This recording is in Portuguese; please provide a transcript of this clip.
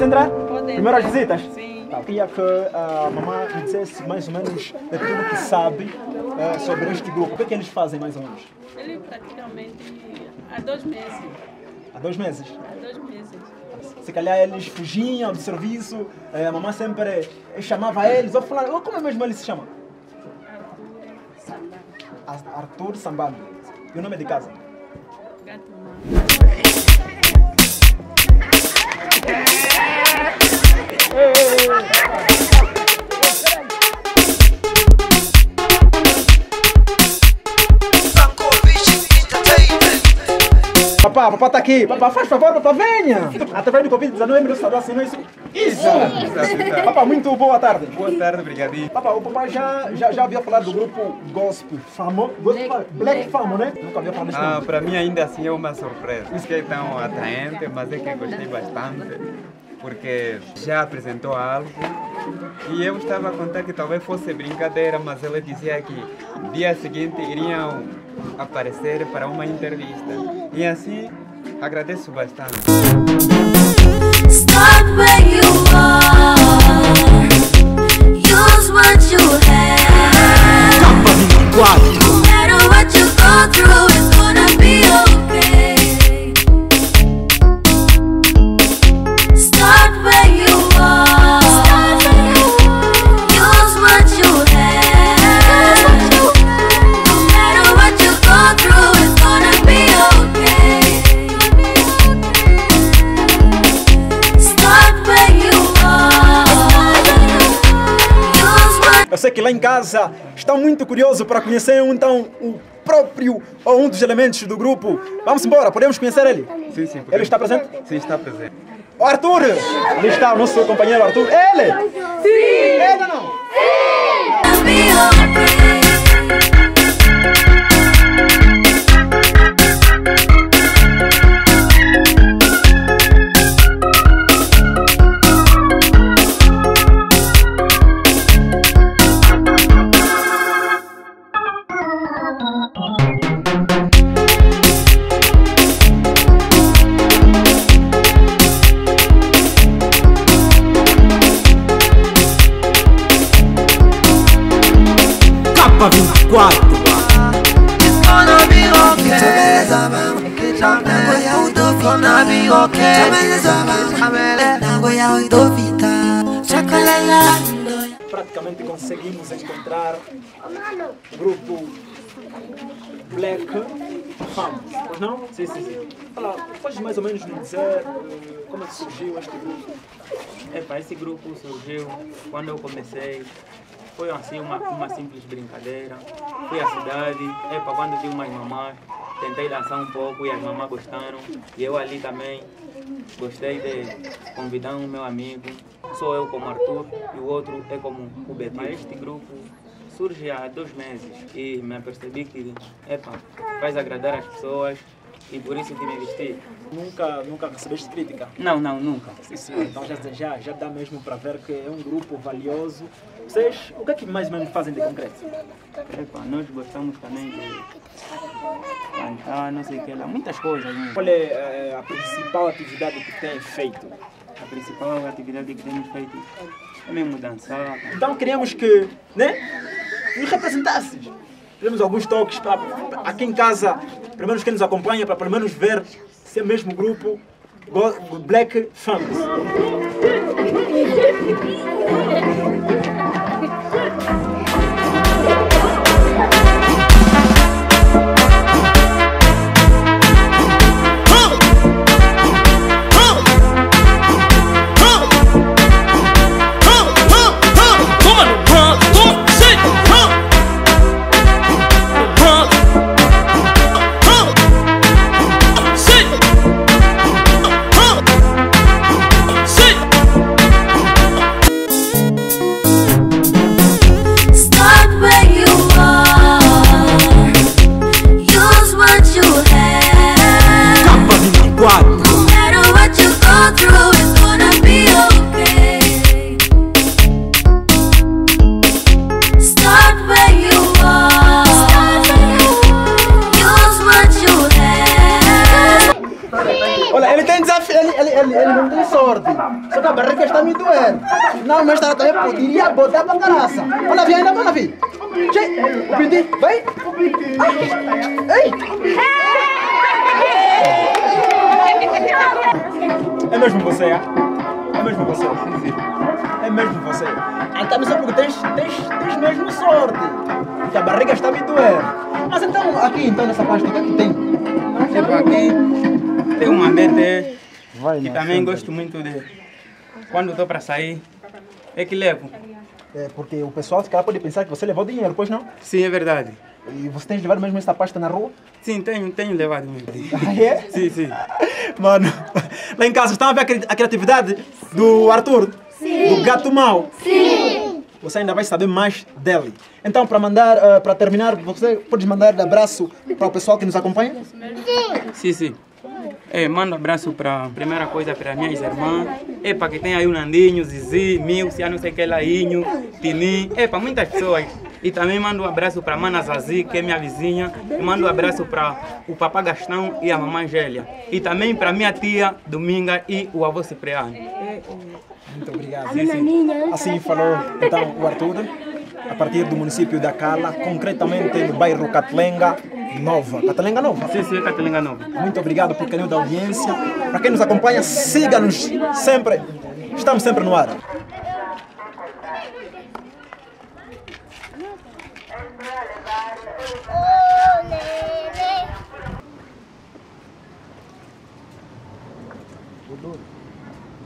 Podemos entrar? Podemos. Primeiras visitas? Sim. Tá, eu queria que a mamãe me dissesse mais ou menos tudo que sabe eh, sobre este grupo. O que é que eles fazem mais ou menos? Ele praticamente há dois meses. Há dois meses. Há dois meses. Se calhar eles fugiam do serviço, eh, a mamãe sempre eh, chamava eles, ou falava, como é mesmo ele se chama? Samba. Ar- Arthur Sambambi. E o nome de casa? Gato Papá, papá tá aqui. Papá, faz favor, papá, venha. Através do Covid-19, meu saudade, assinou isso. Isso! Papá, muito boa tarde. Boa tarde, brigadinho. Papá, o papai já, já, já havia falado do grupo Gospel Famo. Gospel, Black, Black Famo, né? Nunca havia falado neste Ah, para mim ainda assim é uma surpresa. Isso que é tão atraente, mas é que gostei bastante, porque já apresentou algo e eu estava a contar que talvez fosse brincadeira, mas ele dizia que dia seguinte iriam aparecer para uma entrevista. E assim agradeço bastante. Start where you are. Use what you have. Que lá em casa estão muito curiosos para conhecer então o próprio ou um dos elementos do grupo. Vamos embora, podemos conhecer ele? Sim, sim. Ele está presente? Sim, está presente. O Arthur! Ali está o nosso companheiro Arthur. Ele! Sim! Ele ou não? be Capa 24 Praticamente conseguimos encontrar o grupo Black Fam. Pois não? Sim, sim, sim. Fala, podes mais ou menos me dizer eh, como é que surgiu este grupo? Epa, esse grupo surgiu quando eu comecei. Foi assim uma, uma simples brincadeira. Fui à cidade, epa, quando vi umas mamães, tentei dançar um pouco e as mamães gostaram. E eu ali também gostei de convidar um meu amigo. Sou eu como Arthur e o outro é como o Beto. Este grupo surge há dois meses e me apercebi que, epa, faz agradar as pessoas e por isso que me vesti. Nunca, nunca recebeste crítica? Não, não, nunca. Sim. Então já, já, já dá mesmo para ver que é um grupo valioso. Vocês, o que é que mais ou menos fazem de concreto? Epa, nós gostamos também de cantar, não sei o que lá, muitas coisas. Né? Qual é eh, a principal atividade que têm feito? A principal atividade que temos feito é mesmo dançar. Então queríamos que, né, nos representasses. Temos alguns toques para aqui em casa, pelo menos quem nos acompanha, para pelo menos ver se é mesmo grupo Black Fans. Sorte. Só que a barriga está me doer. Não, mas ela também poderia botar pra caraça. Olha, vem ainda, olha, vi. O Piti, vai. Ei! É mesmo você, é? É mesmo você. É mesmo você. Então não sei porque tens, tens, tens mesmo sorte. Que a barriga está me doer. Mas então, aqui, então, nessa parte, o que é que tem? Tipo, aqui tem uma BT que também gosto muito de. Quando estou para sair, é que levo. É porque o pessoal fica lá pode pensar que você levou dinheiro, pois não? Sim, é verdade. E você tem levado mesmo essa pasta na rua? Sim, tenho, tenho levado mesmo. Ah, é? Sim, sim. Mano, lá em casa estão a ver a cri- a criatividade do Arthur? Sim. Do gato mau? Sim. Você ainda vai saber mais dele. Então, para mandar, eh, para terminar, você pode mandar um abraço para o pessoal que nos acompanha? Sim, sim. É, mando abraço para primeira coisa para minhas irmãs. É para que tem aí o Nandinho, Zizi, Milcia, não sei que Lainho, Tini. É para muitas pessoas. E também mando um abraço para a Mana Zazi, que é minha vizinha. E mando um abraço para o papá Gastão e a mamãe Gélia. E também para minha tia Dominga e o avô Cipriano. Muito obrigado. Sim, sim. Assim falou então o Arthur, a partir do município de Acala, concretamente no bairro Catlenga Nova. Catlenga Nova? Sim, sim, Catlenga Nova. Muito obrigado por carinho da audiência. Para quem nos acompanha, siga-nos sempre. Estamos sempre no ar. Olé, né? olé.